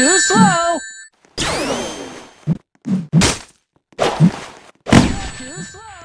too slow! You're too slow!